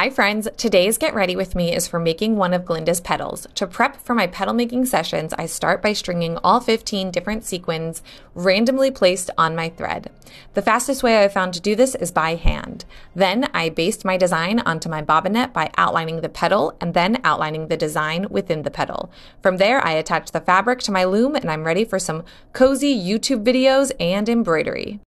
Hi friends, today's Get Ready With Me is for making one of Glinda's petals. To prep for my petal making sessions, I start by stringing all 15 different sequins randomly placed on my thread. The fastest way I found to do this is by hand. Then I baste my design onto my bobbinet by outlining the petal and then outlining the design within the petal. From there, I attach the fabric to my loom and I'm ready for some cozy YouTube videos and embroidery.